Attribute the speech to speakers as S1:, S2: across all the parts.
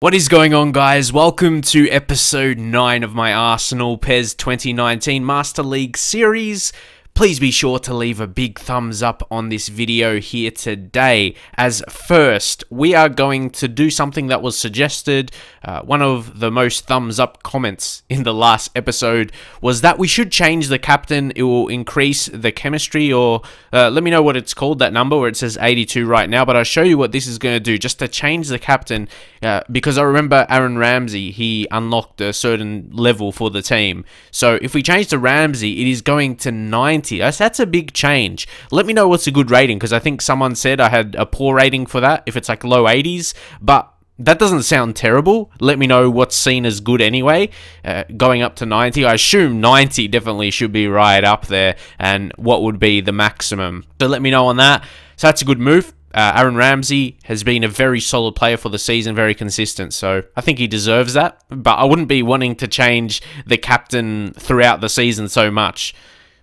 S1: What is going on, guys? Welcome to episode 9 of my Arsenal PES 2019 Master League series. Please be sure to leave a big thumbs up on this video here today. As first, we are going to do something that was suggested. Uh, one of the most thumbs up comments in the last episode was that we should change the captain. It will increase the chemistry, or uh, let me know what it's called, that number where it says 82 right now. But I'll show you what this is going to do just to change the captain. Uh, because I remember Aaron Ramsey, he unlocked a certain level for the team. So if we change to Ramsey, it is going to 90 90. That's a big change. Let me know what's a good rating because I think someone said I had a poor rating for that if it's like low 80s, but that doesn't sound terrible. Let me know what's seen as good anyway. Uh, going up to 90, I assume 90 definitely should be right up there, and what would be the maximum. So let me know on that. So that's a good move. Uh, Aaron Ramsey has been a very solid player for the season, very consistent. So I think he deserves that. But I wouldn't be wanting to change the captain throughout the season so much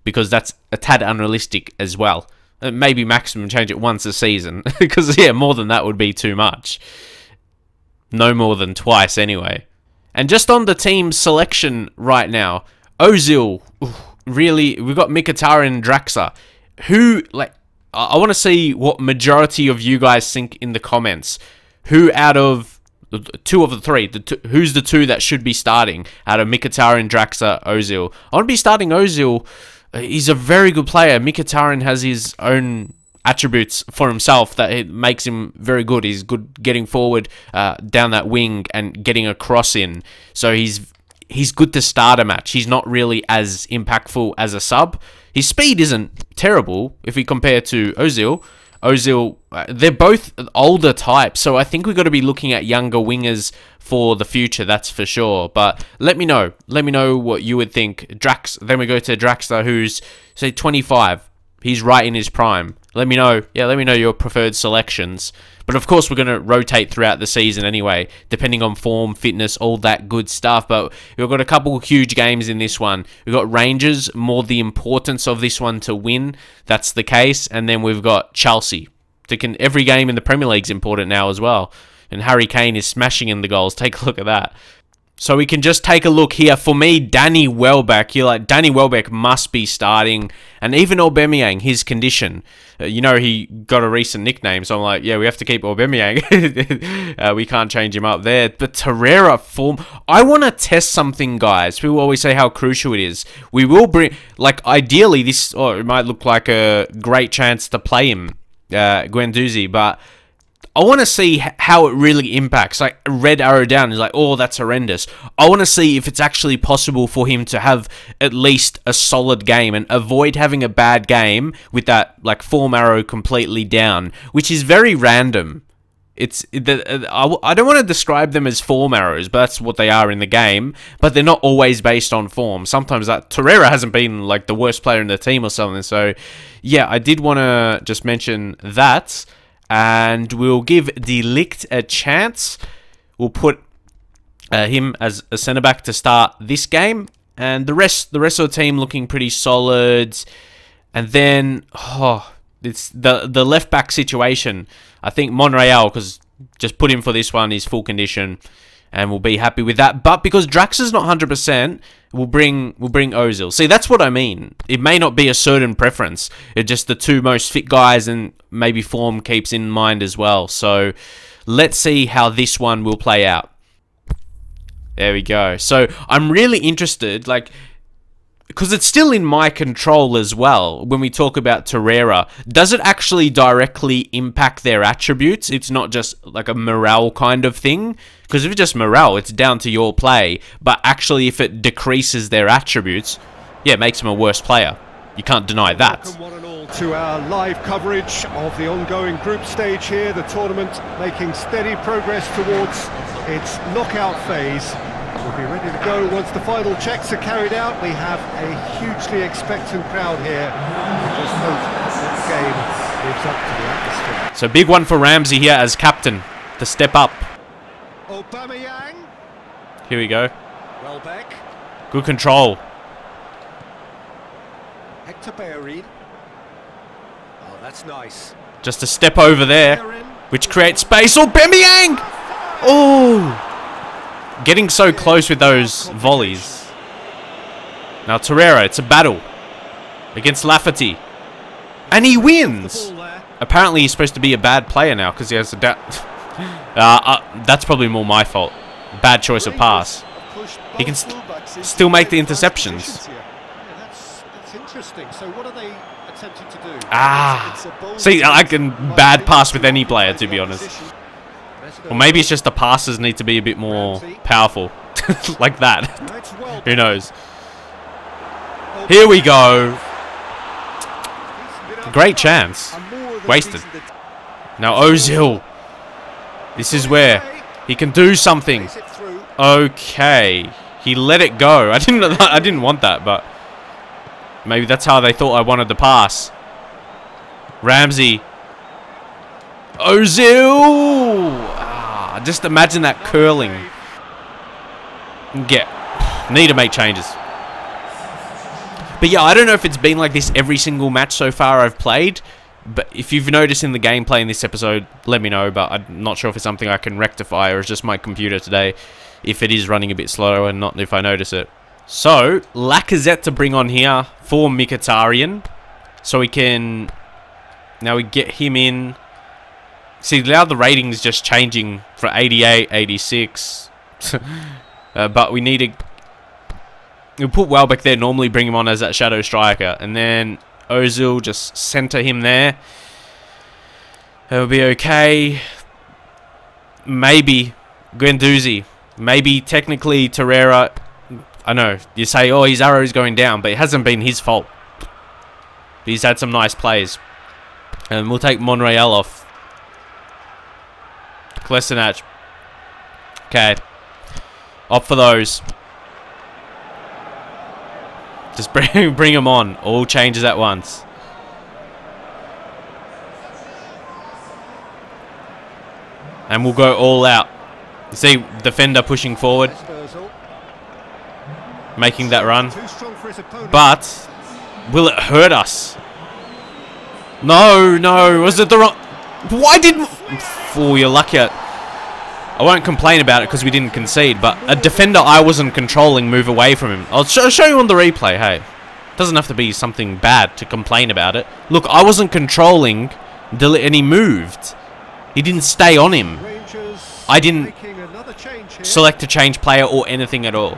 S1: because that's a tad unrealistic as well. Uh, maybe maximum change it once a season because yeah, more than that would be too much. No more than twice anyway. And just on the team selection right now, Ozil, really, we've got Mkhitaryan and Draxler. Who, like, I want to see what majority of you guys think in the comments. Who out of two of the three, the two, who's the two that should be starting out of Mkhitaryan, Draxa, Ozil? I want to be starting Ozil he's a very good player. Mkhitaryan has his own attributes for himself that it makes him very good. He's good getting forward uh, down that wing and getting a cross in. So he's he's good to start a match. He's not really as impactful as a sub. His speed isn't terrible if we compare to Ozil. Ozil, uh, they're both older types, so I think we've got to be looking at younger wingers for the future, that's for sure. But let me know. Let me know what you would think. Drax, then we go to Draxler, who's, say, 25. He's right in his prime. Let me know. Yeah, let me know your preferred selections. But of course, we're going to rotate throughout the season anyway, depending on form, fitness, all that good stuff. But we've got a couple huge games in this one. We've got Rangers, more the importance of this one to win. That's the case. And then we've got Chelsea. Can, every game in the Premier League's important now as well. And Harry Kane is smashing in the goals. Take a look at that. So we can just take a look here. For me, Danny Welbeck, you're like, Danny Welbeck must be starting. And even Aubameyang, his condition. Uh, you know, he got a recent nickname. So I'm like, yeah, we have to keep Aubameyang. uh, we can't change him up there. But Torreira form. I want to test something, guys. People always say how crucial it is. We will bring, like, ideally, this, oh, it might look like a great chance to play him, uh, Guendouzi. But I want to see how it really impacts. Like red arrow down is like, oh, that's horrendous. I want to see if it's actually possible for him to have at least a solid game and avoid having a bad game with that like form arrow completely down, which is very random. It's the uh, I don't want to describe them as form arrows, but that's what they are in the game. But they're not always based on form. Sometimes that Torreira hasn't been like the worst player in the team or something. So yeah, I did want to just mention that and we'll give De Ligt a chance. We'll put uh, him as a centre back to start this game, and the rest the rest of the team looking pretty solid. And then oh, it's the the left back situation. I think Monreal because just put him for this one. He's full condition and we'll be happy with that. But because Drax is not 100%, we'll bring we'll bring Ozil. See, that's what I mean. It may not be a certain preference. It's just the two most fit guys and maybe form keeps in mind as well. So let's see how this one will play out. There we go. So I'm really interested, like because it's still in my control as well when we talk about Torreira. Does it actually directly impact their attributes? It's not just like a morale kind of thing? Because if it's just morale, it's down to your play. But actually, if it decreases their attributes, yeah, it makes them a worse player. You can't deny that.
S2: Welcome one and all to our live coverage of the ongoing group stage here. The tournament making steady progress towards its knockout phase. We'll be ready to go once the final checks are carried out. We have a hugely expectant crowd here. Just hope game lives up to the atmosphere.
S1: So big one for Ramsey here as captain to step up.
S2: Aubameyang.
S1: Here we go.
S2: Welbeck.
S1: Good control.
S2: Hector Bellerin. Oh, that's nice.
S1: Just a step over there, which creates space. Aubameyang! Oh! Getting so close with those volleys. Now Torreira, it's a battle. Against Lafferty. And he wins! Apparently he's supposed to be a bad player now because he has a uh, uh, That's probably more my fault. Bad choice of pass. He can st still make the interceptions. Ah, see, I can bad pass with any player, to be honest. Or maybe it's just the passes need to be a bit more powerful. like that. Who knows? Here we go. Great chance. Wasted. Now Ozil. This is where he can do something. Okay. He let it go. I didn't I didn't want that, but maybe that's how they thought I wanted the pass. Ramsey. Ozil! Ah, just imagine that curling. Get. Need to make changes. But yeah, I don't know if it's been like this every single match so far I've played. But if you've noticed in the gameplay in this episode, let me know. But I'm not sure if it's something I can rectify or it's just my computer today. If it is running a bit slow and not if I notice it. So, Lacazette to bring on here for Mkhitaryan. So we can... Now we get him in. See, now the rating's just changing for 88, 86. uh, but we need to... We'll put Welbeck there, normally bring him on as that shadow striker. And then Ozil, just center him there. It'll be okay. Maybe Guendouzi. Maybe technically Torreira. I know, you say, oh, his arrow is going down, but it hasn't been his fault. He's had some nice plays. And we'll take Monreal off. Kolasinac. Okay. Up for those. Just bring bring them on. All changes at once. And we'll go all out. You see, defender pushing forward. Making that run. But, will it hurt us? No, no. Was it the wrong... Why didn't... Oh, you're lucky. I won't complain about it because we didn't concede, but a defender I wasn't controlling move away from him. I'll sh show you on the replay, hey. Doesn't have to be something bad to complain about it. Look, I wasn't controlling and he moved. He didn't stay on him. I didn't select to change player or anything at all.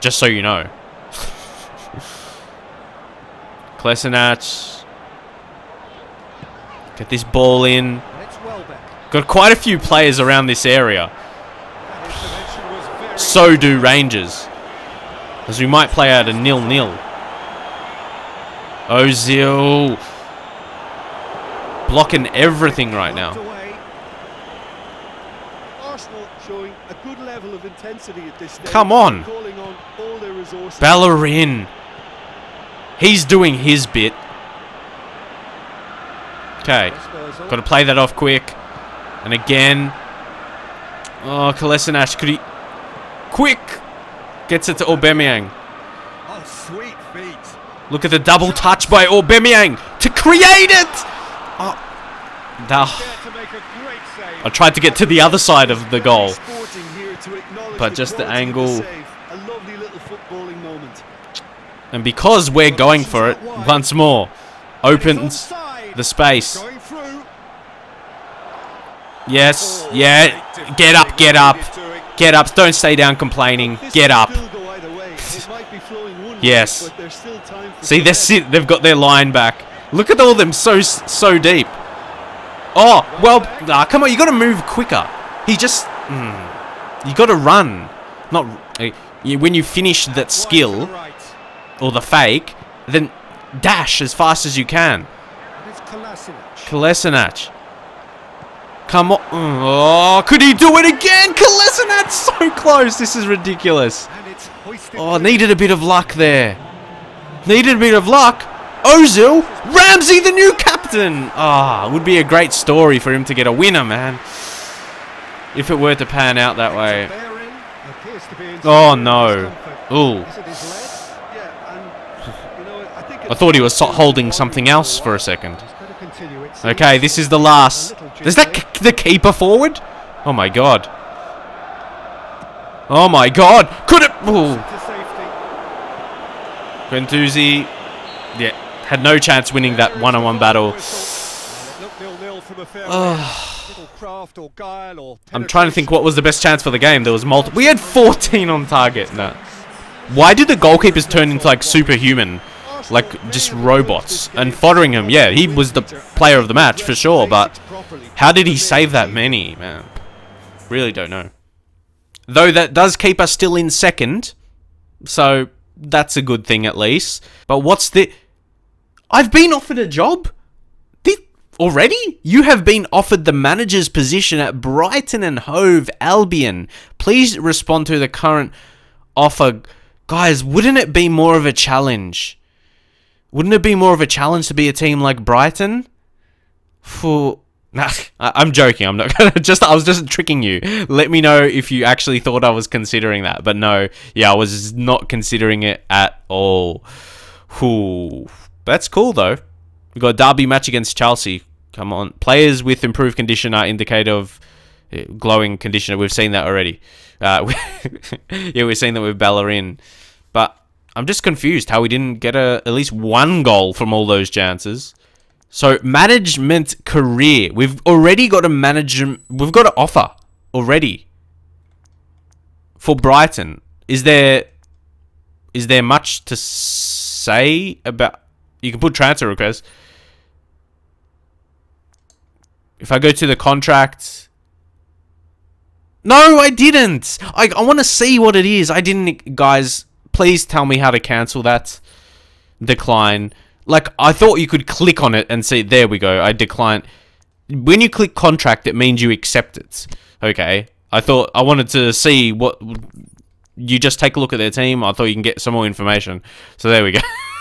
S1: Just so you know. Kolasinac. Get this ball in. Got quite a few players around this area. So do Rangers. As we might play out a nil-nil. Ozil. Blocking everything right now. Come on. Bellerin. He's doing his bit. Okay. Got to play that off quick. And again. Oh, Kolasinac, could he... Quick! Gets it to Aubameyang. Oh, sweet feet. Look at the double touch by Aubameyang to create it! Oh. I tried to get to the other side of the goal. But just the angle. And because we're going for it once more, opens the space. Yes, yeah. Get up, get up. Get up. Don't stay down complaining. Get up. yes. See, they're sit they've got their line back. Look at all them so so deep. Oh, well, nah, come on, you got to move quicker. He just... Mm, you got to run. Not... Uh, when you finish that skill, or the fake, then dash as fast as you can. Kolasinac. Come on. Oh, could he do it again? Kolasinac so close. This is ridiculous. Oh, needed a bit of luck there. Needed a bit of luck. Ozil, Ramsey, the new captain. Ah, oh, would be a great story for him to get a winner, man. If it were to pan out that way. Oh, no. Ooh. I thought he was holding something else for a second. Okay, this is the last. Is that the keeper forward? Oh my god. Oh my god! Could it? Ooh.
S2: To
S1: yeah, had no chance winning that one-on-one battle.
S2: It looked nil-nil from a fair
S1: Oh.
S2: little craft or guile or
S1: I'm trying to think what was the best chance for the game. There was multiple. We had 14 on target. No. Why did the goalkeepers turn into like superhuman? Like just robots. And foddering him. yeah, he was the player of the match for sure, but how did he save that many, man? Really don't know. Though that does keep us still in second. So that's a good thing at least. But what's the I've been offered a job? Already? You have been offered the manager's position at Brighton and Hove Albion. Please respond to the current offer. Guys, wouldn't it be more of a challenge? Wouldn't it be more of a challenge to be a team like Brighton? For Nah, I'm joking. I'm not gonna just. I was just tricking you. Let me know if you actually thought I was considering that. But no, yeah, I was not considering it at all. Whew. That's cool though. We got a derby match against Chelsea. Come on, players with improved condition are indicator of uh, glowing condition. We've seen that already. Uh, yeah, we've seen that with Bellerin. I'm just confused how we didn't get a at least one goal from all those chances. So management career, we've already got a manager. We've got an offer already for Brighton. Is there is there much to say about? You can put transfer request. If I go to the contract. No, I didn't. I, I want to see what it is. I didn't, guys. Please tell me how to cancel that. Decline. Like, I thought you could click on it and see, there we go, I decline. When you click contract, it means you accept it. Okay. I thought, I wanted to see what, you just take a look at their team. I thought you can get some more information. So there we go.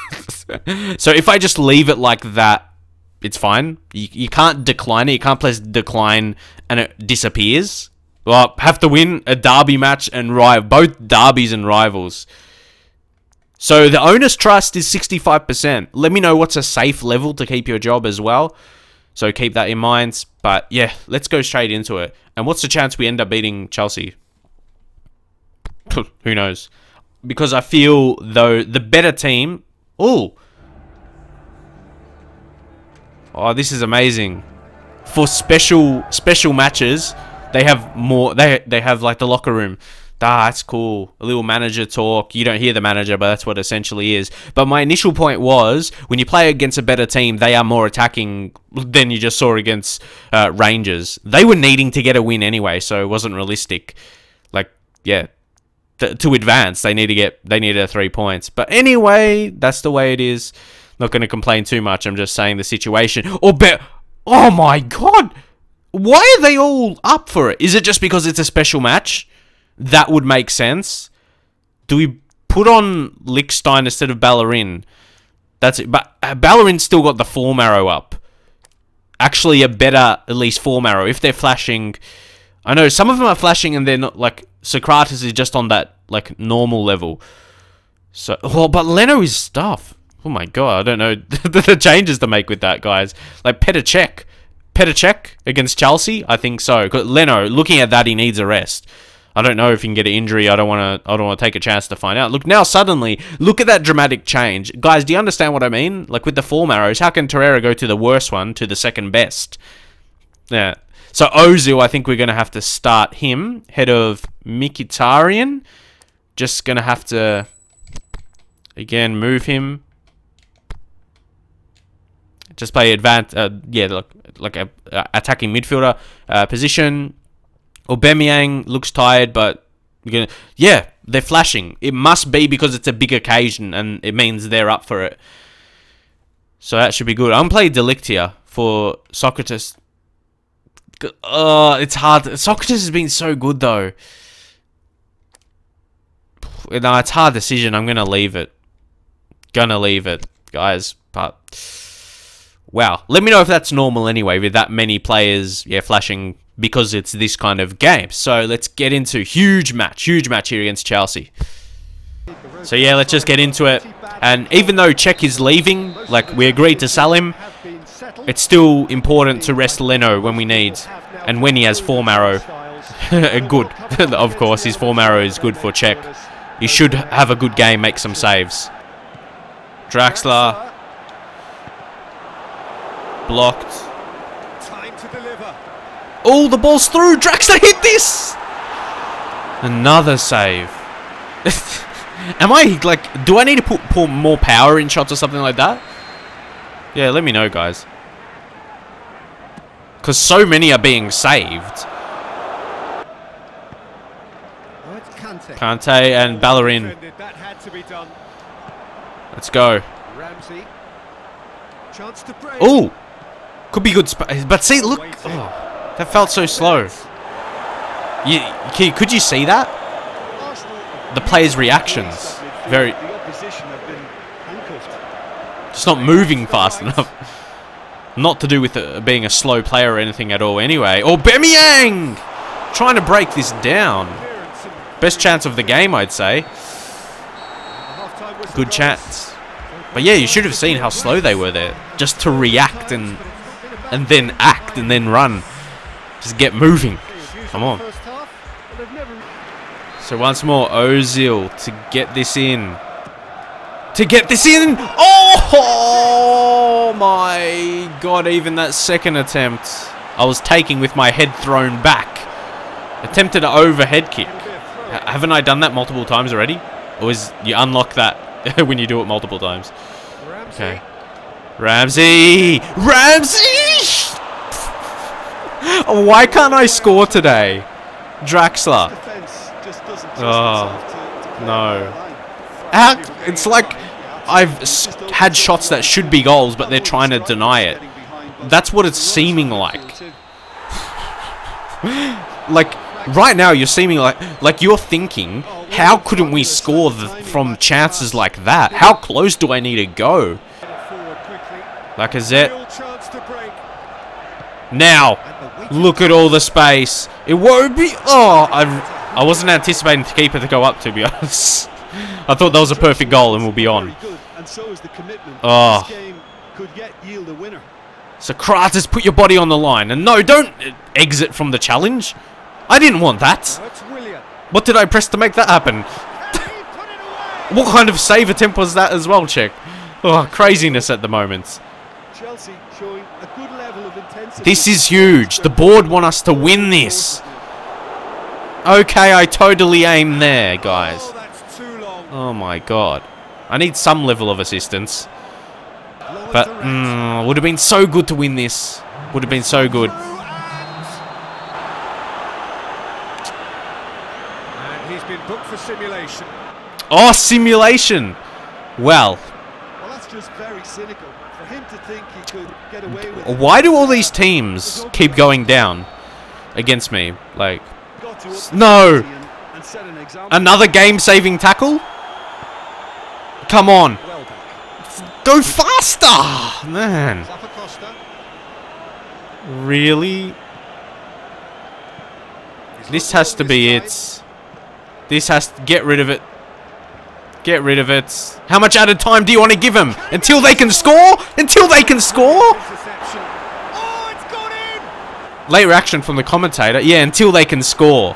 S1: so if I just leave it like that, it's fine. You, you can't decline it. You can't press decline and it disappears. Well, have to win a derby match and rival both derbies and rivals. So the owner's trust is 65%. Let me know what's a safe level to keep your job as well. So keep that in mind. But yeah, let's go straight into it. And what's the chance we end up beating Chelsea? Who knows? Because I feel though the better team. Oh, oh, this is amazing. For special special matches, they have more. They they have like the locker room. Ah, that's cool. A little manager talk. You don't hear the manager, but that's what essentially is. But my initial point was when you play against a better team, they are more attacking than you just saw against uh, Rangers. They were needing to get a win anyway, so it wasn't realistic. Like, yeah, to advance, they need to get they need a three points. But anyway, that's the way it is. Not going to complain too much. I'm just saying the situation. Or bet. Oh my god! Why are they all up for it? Is it just because it's a special match? That would make sense. Do we put on Lickstein instead of Bellerin? That's it. But uh, Bellerin's still got the form arrow up. Actually, a better, at least, form arrow. If they're flashing. I know some of them are flashing and they're not like. Sokratis is just on that, like, normal level. So, well, but Leno is stuff. Oh my god, I don't know the changes to make with that, guys. Like Petr Cech. Against Chelsea? I think so. Leno, looking at that, he needs a rest. I don't know if he can get an injury. I don't want to. I don't want to take a chance to find out. Look now, suddenly, look at that dramatic change, guys. Do you understand what I mean? Like with the form arrows, how can Torreira go to the worst one to the second best? Yeah. So Ozil, I think we're gonna have to start him head of Mkhitaryan. Just gonna have to again move him. Just play advanced, uh, yeah, like like a uh, attacking midfielder uh, position. Aubameyang looks tired, but gonna, yeah, they're flashing. It must be because it's a big occasion, and it means they're up for it. So that should be good. I'm playing De Ligt here for Sokratis. Uh, it's hard. Sokratis has been so good though. No, it's a hard decision. I'm gonna leave it. Gonna leave it, guys. But wow, let me know if that's normal anyway. With that many players, yeah, flashing because it's this kind of game. So let's get into huge match, huge match here against Chelsea. So yeah, let's just get into it. And even though Cech is leaving, like we agreed to sell him, it's still important to rest Leno when we need, and when he has form arrow. good. of course, his form arrow is good for Cech. He should have a good game, make some saves. Draxler. Blocked.
S2: Time to deliver.
S1: Oh, the ball's through. Draxler hit this. Another save. Am I, like, do I need to put, put more power in shots or something like that? Yeah, let me know, guys. Because so many are being saved.
S2: Oh, Kante.
S1: Kante and Bellerin.
S2: Defended. That had to be done.
S1: Let's go.
S2: Ramsey. Chance to break.
S1: Oh! Could be good sp- But see, look. Oh, that felt so slow. You, can- could you see that? The players' reactions. Very. Just not moving fast enough. Not to do with uh, being a slow player or anything at all anyway. Oh, Bemiyang! Trying to break this down. Best chance of the game, I'd say. Good chance. But yeah, you should have seen how slow they were there. Just to react and and then act and then run. Just get moving. Come on.
S2: First half, but they've never
S1: So once more, Ozil to get this in. To get this in! Oh, my god, even that second attempt. I was taking with my head thrown back. Attempted an overhead kick.
S2: be a throw.
S1: H- haven't I done that multiple times already? Or is you unlock that when you do it multiple times? Okay. Ramsey! Ramsey! Why can't I score today? Draxler.
S2: Defense just doesn't trust
S1: Oh,
S2: itself to- to play
S1: no. How, it's like I've had shots that should be goals, but they're trying to deny it. That's what it's seeming like. Like right now, you're seeming like like you're thinking, how couldn't we score the, from chances like that? How close do I need to go? Lacazette
S2: Real chance to break.
S1: Now. Look at all the space. It won't be. Oh, I, I wasn't anticipating the keeper to go up, to be honest. I thought that was a perfect goal and we'll be on.
S2: Very so is.
S1: Oh.
S2: Game could yet a winner.
S1: Sokratis, put your body on the line. And no, don't exit from the challenge. I didn't want that. What did I press to make that happen?
S2: And he put it away.
S1: What kind of save attempt was that as well, Cech? Oh, craziness at the moment.
S2: Chelsea showing a good level of intensity.
S1: This is huge. The board want us to win this. Okay, I totally aim there, guys.
S2: Oh, that's too long.
S1: Oh my god. I need some level of assistance. But, mm, would have been so good to win this. Would have been so good.
S2: And- And he's been booked for simulation.
S1: Oh, simulation! Well,
S2: Well, that's just very cynical. For him to think he could get away with it.
S1: why do all these teams keep going down against me? Like,
S2: Got to up
S1: no!
S2: the and, and set an example.
S1: Another game-saving tackle? Come on. Go faster! Man. Really? This has to be it. This has to get rid of it. Get rid of it. How much added time do you want to give them? Until they can score? Until they can score?
S2: Oh, it's gone in!
S1: Late reaction from the commentator. Yeah, until they can score.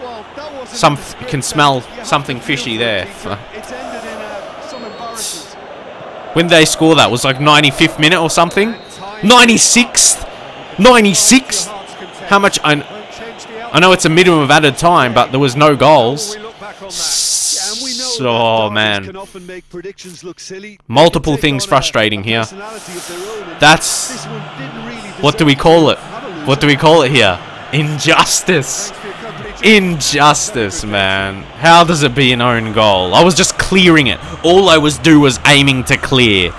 S2: Well, that wasn't
S1: Some can smell something fishy there.
S2: it, Peter. It's ended in uh.
S1: When they score that was like 95th minute or something. 96th? 96th? How much? I,
S2: Won't change the
S1: I know it's a minimum of added time, but there was no goals.
S2: We look back on that.
S1: S-
S2: Yeah, and we know
S1: So,
S2: that
S1: man.
S2: can often make predictions look silly.
S1: Multiple things
S2: take on a-
S1: frustrating here.
S2: personality of their own, and
S1: That's
S2: this one didn't really
S1: what do we call it?
S2: have a loser.
S1: What do we call it here? Injustice.
S2: Thanks for your company, Jim.
S1: Injustice, man. How does it be an own goal? I was just clearing it. All I was do was aiming to clear.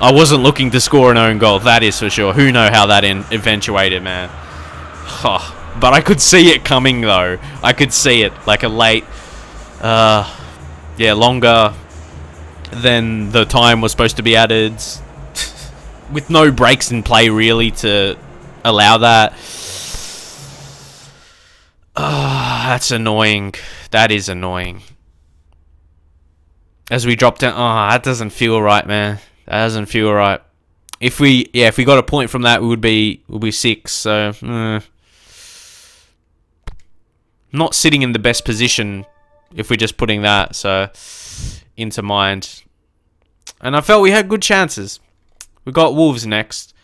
S1: I wasn't looking to score an own goal. That is for sure. Who know how that in eventuated, man? Huh. But I could see it coming though. I could see it like a late, uh, yeah, longer than the time was supposed to be added, with no breaks in play really to allow that. Ah, that's annoying. That is annoying. As we drop down, oh, that doesn't feel right, man. That doesn't feel right. If we, yeah, if we got a point from that, we would be, would be six. So, eh. not sitting in the best position if we're just putting that so into mind. And I felt we had good chances. We got Wolves next.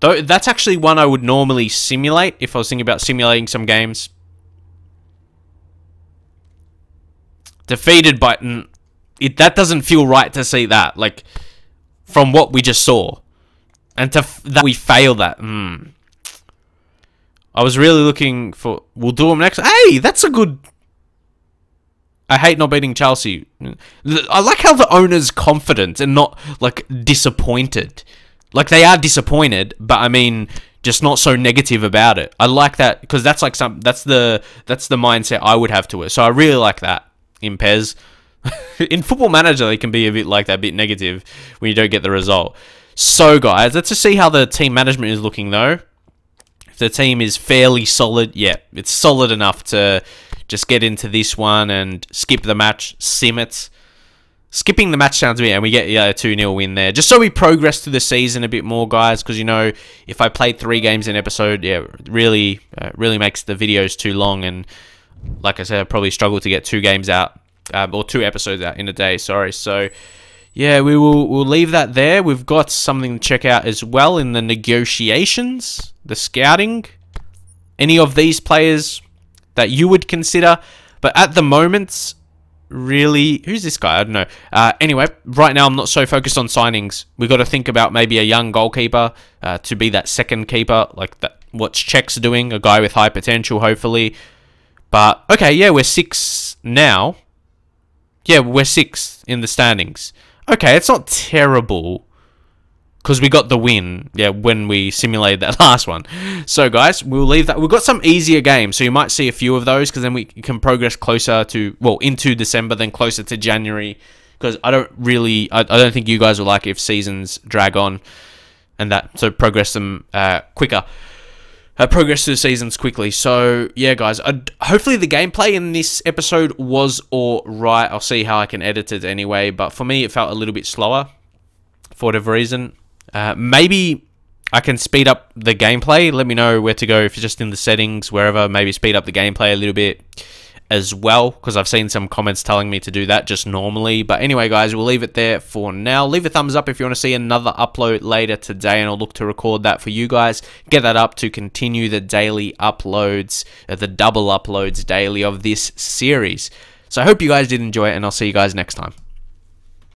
S1: Though that's actually one I would normally simulate if I was thinking about simulating some games. Defeated by it, that doesn't feel right to see that like from what we just saw and to that we fail that. Mm. I was really looking for. We'll do them next. Hey, that's a good. I hate not beating Chelsea. I like how the owner's confident and not like disappointed. Like they are disappointed, but I mean, just not so negative about it. I like that because that's like some. That's the that's the mindset I would have to it. So I really like that in PES. in Football Manager, they can be a bit like that, a bit negative when you don't get the result. So, guys, let's just see how the team management is looking, though. If the team is fairly solid, yeah, it's solid enough to just get into this one and skip the match, sim it. Skipping the match sounds weird, and we get yeah, a 2 0 win there. Just so we progress through the season a bit more, guys, because you know, if I played three games an episode, yeah, really, uh, really makes the videos too long. And like I said, I probably struggle to get two games out, um, or two episodes out in a day, sorry. So, yeah, we will we'll leave that there. We've got something to check out as well in the negotiations, the scouting. Any of these players that you would consider, but at the moment, really, who's this guy? I don't know. Uh, anyway, right now I'm not so focused on signings. We've got to think about maybe a young goalkeeper uh, to be that second keeper, like that. What's Cech's doing? A guy with high potential, hopefully. But okay, yeah, we're six now. Yeah, we're six in the standings. Okay, it's not terrible because we got the win, yeah, when we simulated that last one. So, guys, we'll leave that. We've got some easier games, so you might see a few of those because then we can progress closer to, well, into December, then closer to January. Because I don't really, I, I don't think you guys will like if seasons drag on and that, so progress them uh, quicker uh, progress through the seasons quickly. So yeah, guys. I'd, hopefully the gameplay in this episode was all right. I'll see how I can edit it anyway. But for me, it felt a little bit slower for whatever reason. Uh, maybe I can speed up the gameplay. Let me know where to go if you're just in the settings, wherever. Maybe speed up the gameplay a little bit as well because I've seen some comments telling me to do that just normally. But anyway, guys, we'll leave it there for now. Leave a thumbs up if you want to see another upload later today, and I'll look to record that for you guys. Get that up to continue the daily uploads, uh, the double uploads daily of this series. So I hope you guys did enjoy it, and I'll see you guys next time.